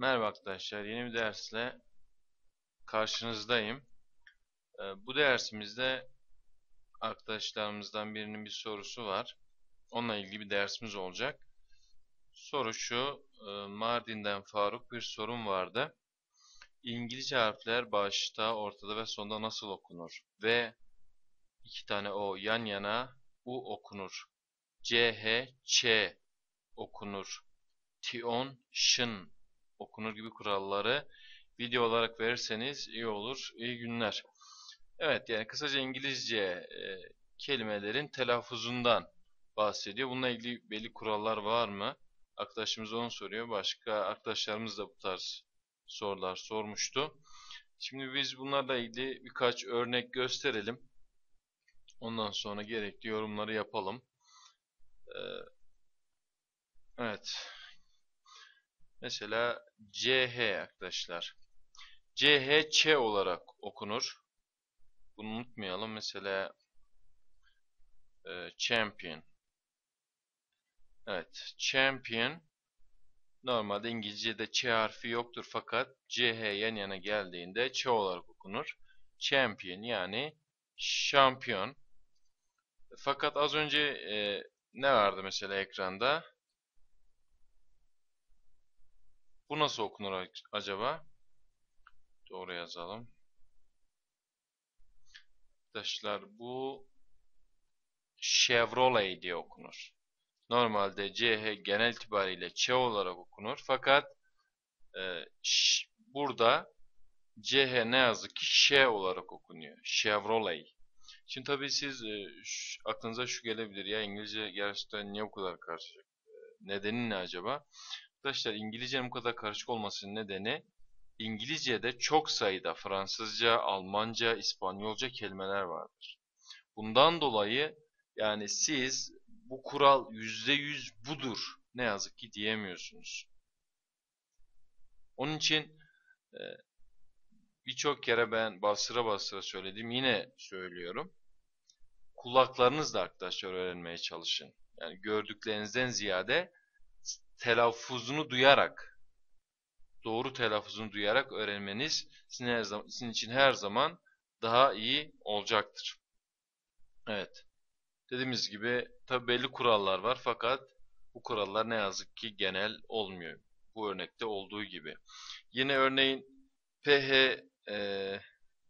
Merhaba arkadaşlar, yeni bir dersle karşınızdayım. Ee, Bu dersimizde arkadaşlarımızdan birinin bir sorusu var. Onunla ilgili bir dersimiz olacak. Soru şu, e, Mardin'den Faruk bir sorun vardı. İngilizce harfler başta, ortada ve sonda nasıl okunur? Ve iki tane O yan yana U okunur. C, H, Ç okunur. Tion, Şın okunur gibi kuralları video olarak verirseniz iyi olur. İyi günler. Evet yani kısaca İngilizce e, kelimelerin telaffuzundan bahsediyor. Bununla ilgili belli kurallar var mı? Arkadaşımız onu soruyor. Başka arkadaşlarımız da bu tarz sorular sormuştu. Şimdi biz bunlarla ilgili birkaç örnek gösterelim. Ondan sonra gerekli yorumları yapalım. Ee, evet. Mesela CH arkadaşlar. CH Ç olarak okunur. Bunu unutmayalım. Mesela e, champion. Evet, champion normalde İngilizce'de Ç harfi yoktur fakat CH yan yana geldiğinde Ç olarak okunur. Champion yani şampiyon. Fakat az önce e, ne vardı mesela ekranda? Bu nasıl okunur acaba? Doğru yazalım. Arkadaşlar bu Chevrolet diye okunur. Normalde CH genel itibariyle Ç olarak okunur. Fakat e, ş, burada CH ne yazık ki Ş olarak okunuyor. Chevrolet. Şimdi tabii siz e, şu, aklınıza şu gelebilir ya İngilizce gerçekten niye bu kadar karışık? E, nedeni ne acaba? Arkadaşlar İngilizcenin bu kadar karışık olmasının nedeni İngilizce'de çok sayıda Fransızca, Almanca, İspanyolca kelimeler vardır. Bundan dolayı yani siz bu kural %100 budur ne yazık ki diyemiyorsunuz. Onun için e, birçok kere ben basıra basıra söyledim yine söylüyorum. Kulaklarınızla arkadaşlar öğrenmeye çalışın. Yani gördüklerinizden ziyade telaffuzunu duyarak, doğru telaffuzunu duyarak öğrenmeniz sizin, her zaman, sizin için her zaman daha iyi olacaktır. Evet. Dediğimiz gibi tabi belli kurallar var fakat bu kurallar ne yazık ki genel olmuyor. Bu örnekte olduğu gibi. Yine örneğin PH e,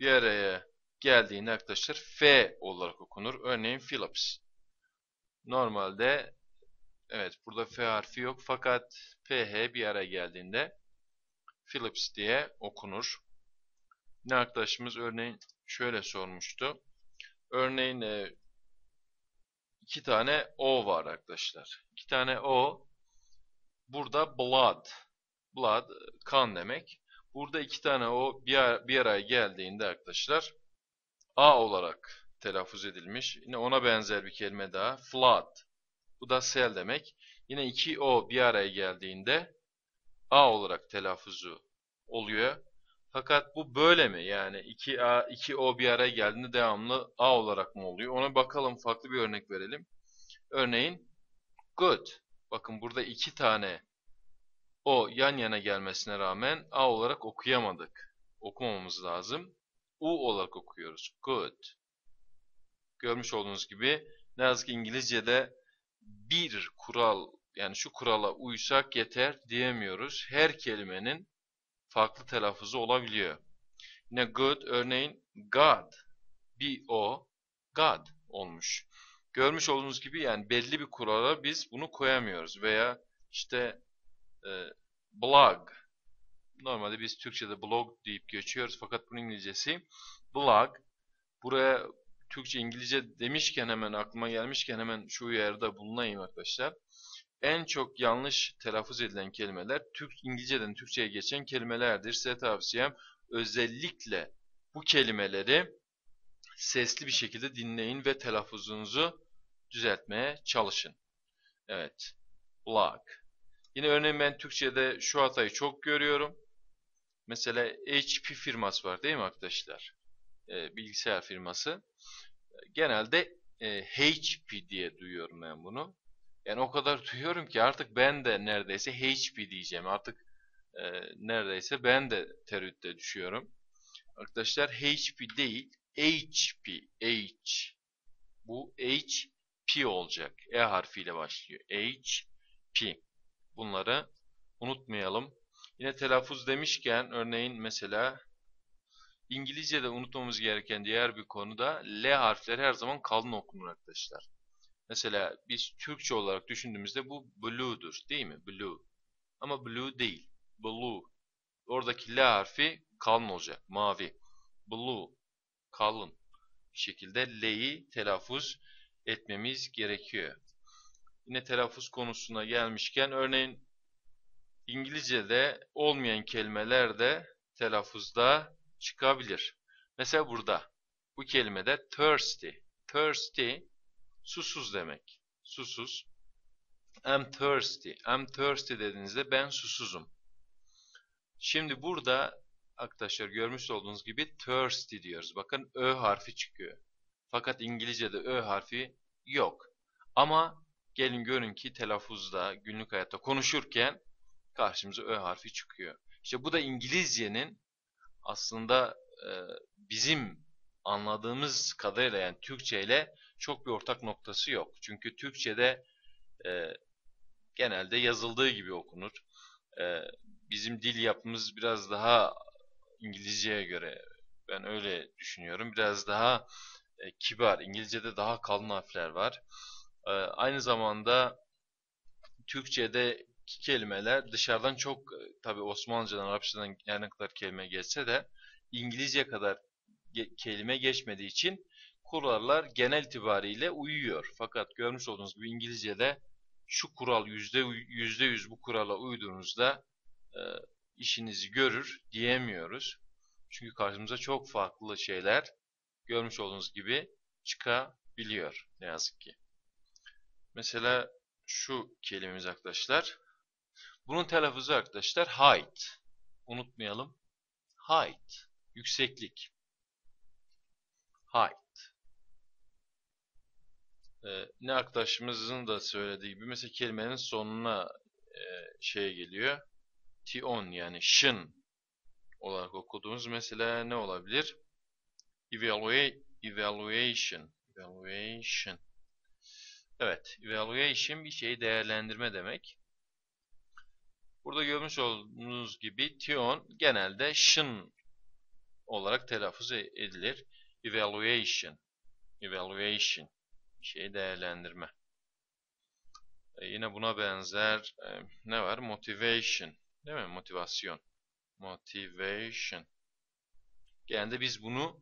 bir araya geldiğinde arkadaşlar F olarak okunur. Örneğin Philips. Normalde Evet burada F harfi yok fakat PH bir araya geldiğinde Philips diye okunur. Ne arkadaşımız örneğin şöyle sormuştu. Örneğin e, iki tane O var arkadaşlar. İki tane O burada blood. Blood kan demek. Burada iki tane O bir, ar bir araya geldiğinde arkadaşlar A olarak telaffuz edilmiş. Yine ona benzer bir kelime daha. Flood. Bu da sel demek. Yine iki O bir araya geldiğinde A olarak telaffuzu oluyor. Fakat bu böyle mi? Yani iki A, iki O bir araya geldiğinde devamlı A olarak mı oluyor? Ona bakalım farklı bir örnek verelim. Örneğin good. Bakın burada iki tane O yan yana gelmesine rağmen A olarak okuyamadık. Okumamamız lazım. U olarak okuyoruz. Good. Görmüş olduğunuz gibi ne yazık ki İngilizce'de bir kural yani şu kurala uysak yeter diyemiyoruz. Her kelimenin farklı telaffuzu olabiliyor. Yine good örneğin God. Bir o God olmuş. Görmüş olduğunuz gibi yani belli bir kurala biz bunu koyamıyoruz. Veya işte e, blog. Normalde biz Türkçe'de blog deyip geçiyoruz fakat bunun İngilizcesi blog. Buraya Türkçe İngilizce demişken hemen aklıma gelmişken hemen şu uyarıda bulunayım arkadaşlar. En çok yanlış telaffuz edilen kelimeler Türk İngilizceden Türkçe'ye geçen kelimelerdir. Size tavsiyem özellikle bu kelimeleri sesli bir şekilde dinleyin ve telaffuzunuzu düzeltmeye çalışın. Evet. Blog. Yine örneğin ben Türkçe'de şu hatayı çok görüyorum. Mesela HP firması var değil mi arkadaşlar? Ee, bilgisayar firması genelde e, HP diye duyuyorum ben bunu. Yani o kadar duyuyorum ki artık ben de neredeyse HP diyeceğim. Artık e, neredeyse ben de tereddütte düşüyorum. Arkadaşlar HP değil HP H bu HP olacak. E harfiyle başlıyor. HP. Bunları unutmayalım. Yine telaffuz demişken örneğin mesela İngilizce'de unutmamız gereken diğer bir konu da L harfleri her zaman kalın okunur arkadaşlar. Mesela biz Türkçe olarak düşündüğümüzde bu blue'dur değil mi? Blue. Ama blue değil. Blue. Oradaki L harfi kalın olacak. Mavi. Blue. Kalın. Bir şekilde L'yi telaffuz etmemiz gerekiyor. Yine telaffuz konusuna gelmişken örneğin İngilizce'de olmayan kelimeler de telaffuzda çıkabilir. Mesela burada bu kelimede thirsty. Thirsty susuz demek. Susuz. I'm thirsty. I'm thirsty dediğinizde ben susuzum. Şimdi burada arkadaşlar görmüş olduğunuz gibi thirsty diyoruz. Bakın ö harfi çıkıyor. Fakat İngilizce'de ö harfi yok. Ama gelin görün ki telaffuzda, günlük hayatta konuşurken karşımıza ö harfi çıkıyor. İşte bu da İngilizcenin aslında e, bizim anladığımız kadarıyla yani Türkçe ile çok bir ortak noktası yok. Çünkü Türkçe'de e, genelde yazıldığı gibi okunur. E, bizim dil yapımız biraz daha İngilizceye göre ben öyle düşünüyorum. Biraz daha e, kibar. İngilizce'de daha kalın harfler var. E, aynı zamanda Türkçe'de kelimeler dışarıdan çok e, tabi Osmanlıcadan, Arapçadan her ne kadar kelime geçse de İngilizce kadar ge kelime geçmediği için kurallar genel itibariyle uyuyor. Fakat görmüş olduğunuz gibi İngilizce'de şu kural yüzde yüzde yüz bu kurala uyduğunuzda e, işinizi görür diyemiyoruz. Çünkü karşımıza çok farklı şeyler görmüş olduğunuz gibi çıkabiliyor ne yazık ki. Mesela şu kelimemiz arkadaşlar. Bunun telaffuzu arkadaşlar height. Unutmayalım. Height. Yükseklik. Height. Ee, ne arkadaşımızın da söylediği gibi mesela kelimenin sonuna e, şey geliyor. Tion yani şın olarak okuduğumuz mesela ne olabilir? Evaluate, evaluation. Evaluation. Evet, evaluation bir şeyi değerlendirme demek. Burada görmüş olduğunuz gibi tion genelde şın olarak telaffuz e- edilir. Evaluation. Evaluation. Şeyi değerlendirme. E yine buna benzer e, ne var? Motivation. Değil mi? Motivasyon. Motivation. Genelde biz bunu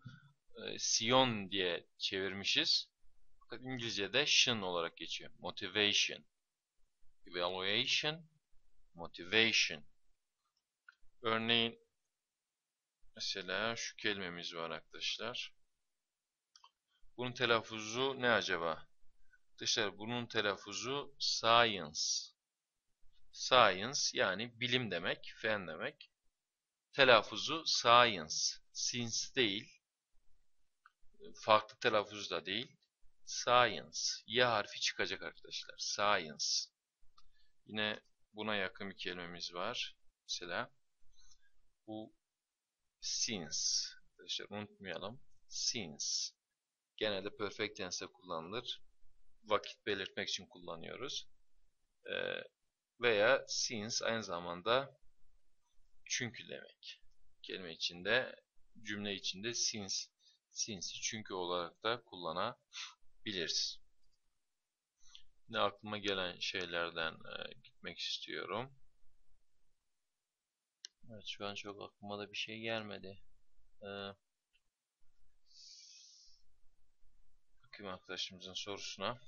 e, Sion diye çevirmişiz. İngilizce'de şın olarak geçiyor. Motivation. Evaluation. Motivation. Örneğin mesela şu kelimemiz var arkadaşlar. Bunun telaffuzu ne acaba? Arkadaşlar bunun telaffuzu science. Science yani bilim demek, fen demek. Telaffuzu science. Since değil. Farklı telaffuz da değil. Science. Y harfi çıkacak arkadaşlar. Science. Yine buna yakın bir kelimemiz var. Mesela bu since. Arkadaşlar unutmayalım. Since. Genelde perfect tense'de kullanılır. Vakit belirtmek için kullanıyoruz. Ee, veya since aynı zamanda çünkü demek. Kelime içinde, cümle içinde since, since çünkü olarak da kullanabiliriz. Ne aklıma gelen şeylerden e, gitmek istiyorum. Evet şu an çok aklıma da bir şey gelmedi. Ee, bakayım arkadaşımızın sorusuna.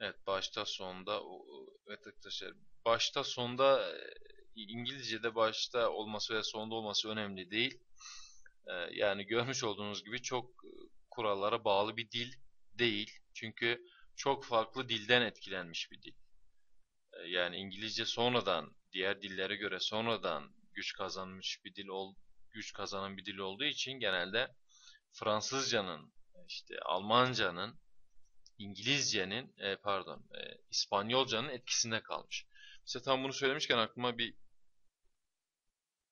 Evet başta sonda evet arkadaşlar başta sonda e, İngilizce'de başta olması ve sonda olması önemli değil. Ee, yani görmüş olduğunuz gibi çok e, kurallara bağlı bir dil değil. Çünkü çok farklı dilden etkilenmiş bir dil. Ee, yani İngilizce sonradan diğer dillere göre sonradan güç kazanmış bir dil ol güç kazanan bir dil olduğu için genelde Fransızcanın işte Almancanın İngilizcenin e, pardon e, İspanyolcanın etkisinde kalmış. Mesela tam bunu söylemişken aklıma bir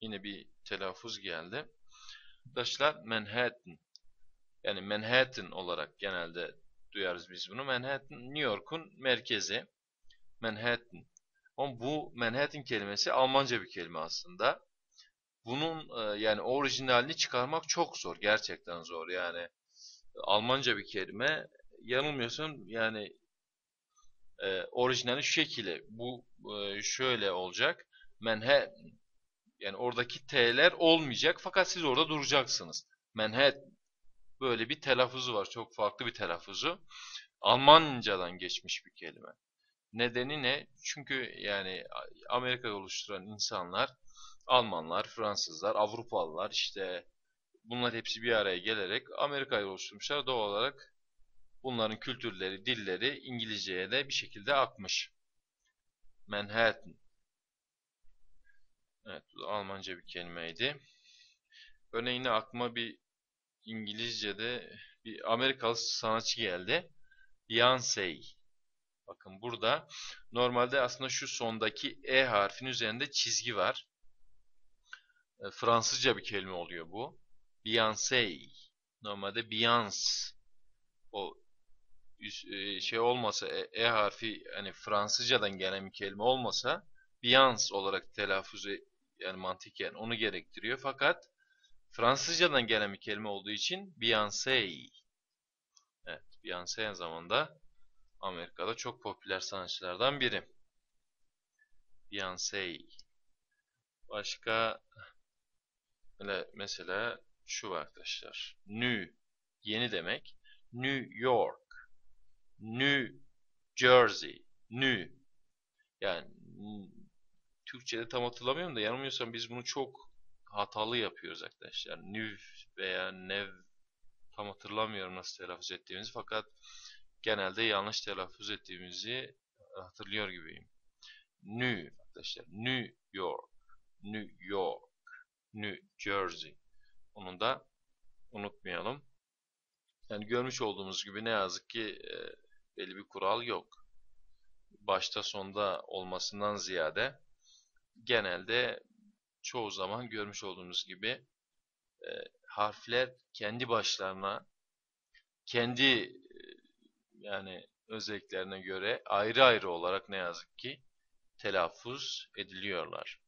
Yine bir telaffuz geldi. Arkadaşlar Manhattan. Yani Manhattan olarak genelde duyarız biz bunu. Manhattan New York'un merkezi. Manhattan. Ama bu Manhattan kelimesi Almanca bir kelime aslında. Bunun e, yani orijinalini çıkarmak çok zor. Gerçekten zor. Yani Almanca bir kelime. Yanılmıyorsam yani e, orijinali şu şekilde. Bu e, şöyle olacak. Manhattan. Yani oradaki T'ler olmayacak fakat siz orada duracaksınız. Manhattan. Böyle bir telaffuzu var. Çok farklı bir telaffuzu. Almancadan geçmiş bir kelime. Nedeni ne? Çünkü yani Amerika'yı oluşturan insanlar Almanlar, Fransızlar, Avrupalılar işte bunlar hepsi bir araya gelerek Amerika'yı oluşturmuşlar. Doğal olarak bunların kültürleri, dilleri İngilizceye de bir şekilde akmış. Manhattan. Evet, bu Almanca bir kelimeydi. Örneğine aklıma bir İngilizce'de bir Amerikalı sanatçı geldi. Beyoncé. Bakın burada normalde aslında şu sondaki E harfinin üzerinde çizgi var. E, Fransızca bir kelime oluyor bu. Beyoncé. Normalde Beyoncé. O e, şey olmasa e, e harfi hani Fransızcadan gelen bir kelime olmasa Beyoncé olarak telaffuzu yani mantıken onu gerektiriyor. Fakat Fransızcadan gelen bir kelime olduğu için Beyoncé. Evet, Beyoncé aynı zamanda Amerika'da çok popüler sanatçılardan biri. Beyoncé. Başka mesela şu var arkadaşlar. New yeni demek. New York, New Jersey, New. Yani Türkçe'de tam hatırlamıyorum da yanılmıyorsam biz bunu çok hatalı yapıyoruz arkadaşlar. New veya Nev tam hatırlamıyorum nasıl telaffuz ettiğimizi fakat genelde yanlış telaffuz ettiğimizi hatırlıyor gibiyim. New arkadaşlar. New York, New York, New Jersey. Onu da unutmayalım. Yani görmüş olduğumuz gibi ne yazık ki e, belli bir kural yok. Başta sonda olmasından ziyade genelde çoğu zaman görmüş olduğumuz gibi e, harfler kendi başlarına kendi e, yani özelliklerine göre ayrı ayrı olarak ne yazık ki telaffuz ediliyorlar.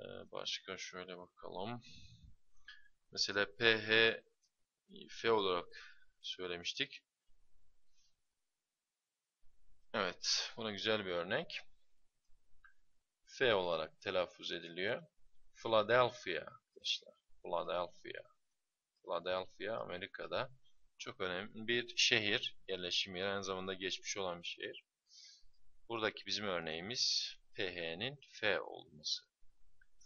Ee, başka şöyle bakalım. Mesela PH F olarak söylemiştik. Evet, buna güzel bir örnek. F olarak telaffuz ediliyor. Philadelphia arkadaşlar. Philadelphia. Philadelphia Amerika'da çok önemli bir şehir. Yerleşim yeri aynı zamanda geçmiş olan bir şehir. Buradaki bizim örneğimiz PH'nin F olması.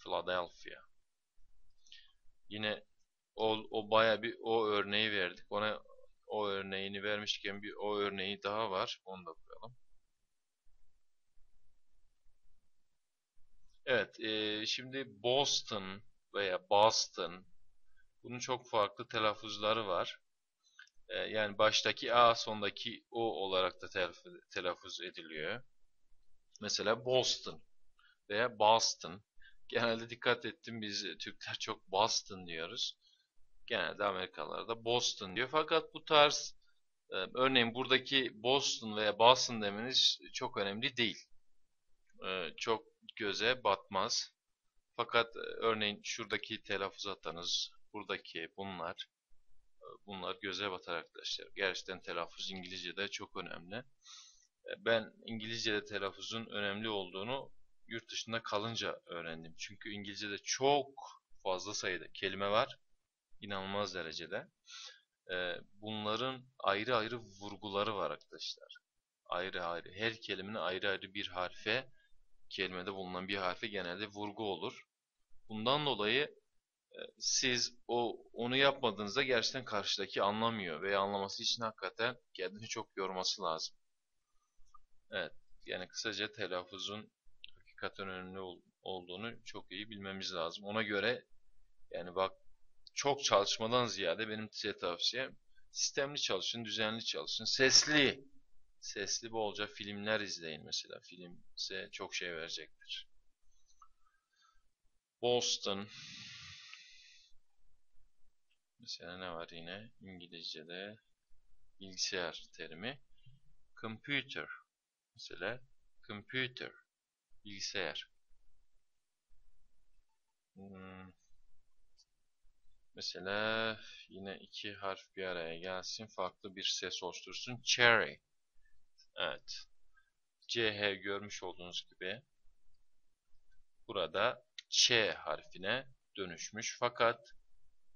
Philadelphia. Yine o, o baya bir o örneği verdik. Ona o örneğini vermişken bir o örneği daha var. Onu da koyalım. Evet, e, şimdi Boston veya Boston bunun çok farklı telaffuzları var. E, yani baştaki A sondaki O olarak da telaffuz ediliyor. Mesela Boston veya Boston. Genelde dikkat ettim biz Türkler çok Boston diyoruz. Genelde Amerikalılar da Boston diyor. Fakat bu tarz e, örneğin buradaki Boston veya Boston demeniz çok önemli değil. E, çok göze batmaz. Fakat e, örneğin şuradaki telaffuzatlarınız, buradaki bunlar, e, bunlar göze batar arkadaşlar. Gerçekten telaffuz İngilizce'de çok önemli. E, ben İngilizce'de telaffuzun önemli olduğunu yurt dışında kalınca öğrendim. Çünkü İngilizce'de çok fazla sayıda kelime var. İnanılmaz derecede. Bunların ayrı ayrı vurguları var arkadaşlar. Ayrı ayrı. Her kelimenin ayrı ayrı bir harfe kelimede bulunan bir harfe genelde vurgu olur. Bundan dolayı e, siz o onu yapmadığınızda gerçekten karşıdaki anlamıyor veya anlaması için hakikaten kendini çok yorması lazım. Evet, yani kısaca telaffuzun hakikaten önemli olduğunu çok iyi bilmemiz lazım. Ona göre yani bak çok çalışmadan ziyade benim size tavsiyem sistemli çalışın, düzenli çalışın, sesli sesli bolca filmler izleyin mesela. Film size çok şey verecektir. Boston. Mesela ne var yine İngilizce'de bilgisayar terimi. Computer. Mesela computer. Bilgisayar. Hmm. Mesela yine iki harf bir araya gelsin. Farklı bir ses oluştursun. Cherry. Evet. CH görmüş olduğunuz gibi burada Ç harfine dönüşmüş. Fakat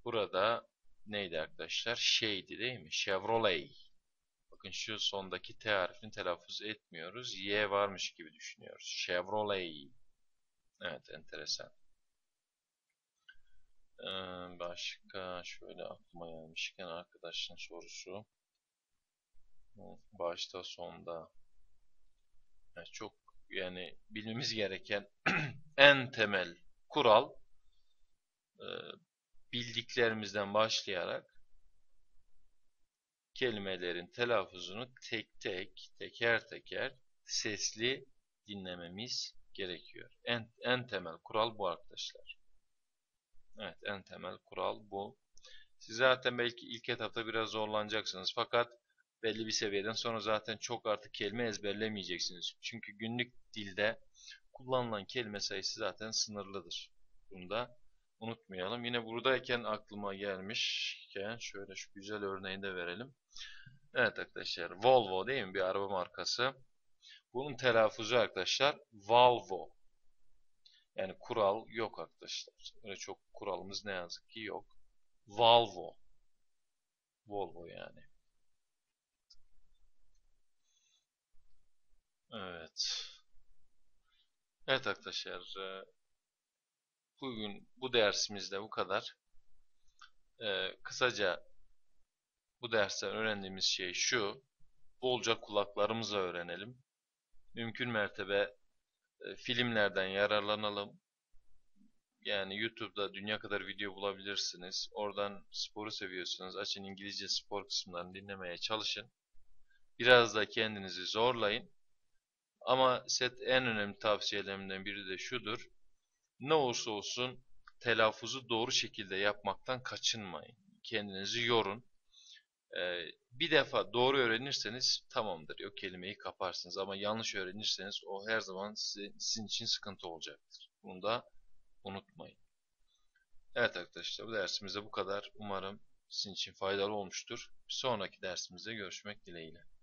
burada neydi arkadaşlar? Şeydi değil mi? Chevrolet. Bakın şu sondaki T harfini telaffuz etmiyoruz. Y varmış gibi düşünüyoruz. Chevrolet. Evet enteresan. Ee, başka şöyle aklıma gelmişken arkadaşın sorusu. Başta sonda. Yani çok yani bilmemiz gereken en temel kural e, bildiklerimizden başlayarak kelimelerin telaffuzunu tek tek, teker teker sesli dinlememiz gerekiyor. En, en temel kural bu arkadaşlar. Evet, en temel kural bu. Siz zaten belki ilk etapta biraz zorlanacaksınız. Fakat belli bir seviyeden sonra zaten çok artık kelime ezberlemeyeceksiniz. Çünkü günlük dilde kullanılan kelime sayısı zaten sınırlıdır. Bunu da unutmayalım. Yine buradayken aklıma gelmişken şöyle şu güzel örneğini de verelim. Evet arkadaşlar Volvo değil mi? Bir araba markası. Bunun telaffuzu arkadaşlar Volvo. Yani kural yok arkadaşlar. Öyle çok kuralımız ne yazık ki yok. Volvo. Volvo yani. Evet. Evet arkadaşlar. E, bugün bu dersimizde bu kadar. Ee, kısaca bu dersten öğrendiğimiz şey şu. Bolca kulaklarımızla öğrenelim. Mümkün mertebe e, filmlerden yararlanalım. Yani YouTube'da dünya kadar video bulabilirsiniz. Oradan sporu seviyorsunuz. Açın İngilizce spor kısımlarını dinlemeye çalışın. Biraz da kendinizi zorlayın. Ama set en önemli tavsiyelerimden biri de şudur. Ne olursa olsun telaffuzu doğru şekilde yapmaktan kaçınmayın. Kendinizi yorun. Ee, bir defa doğru öğrenirseniz tamamdır. O kelimeyi kaparsınız. Ama yanlış öğrenirseniz o her zaman sizin, sizin için sıkıntı olacaktır. Bunu da unutmayın. Evet arkadaşlar bu dersimizde bu kadar. Umarım sizin için faydalı olmuştur. Bir sonraki dersimizde görüşmek dileğiyle.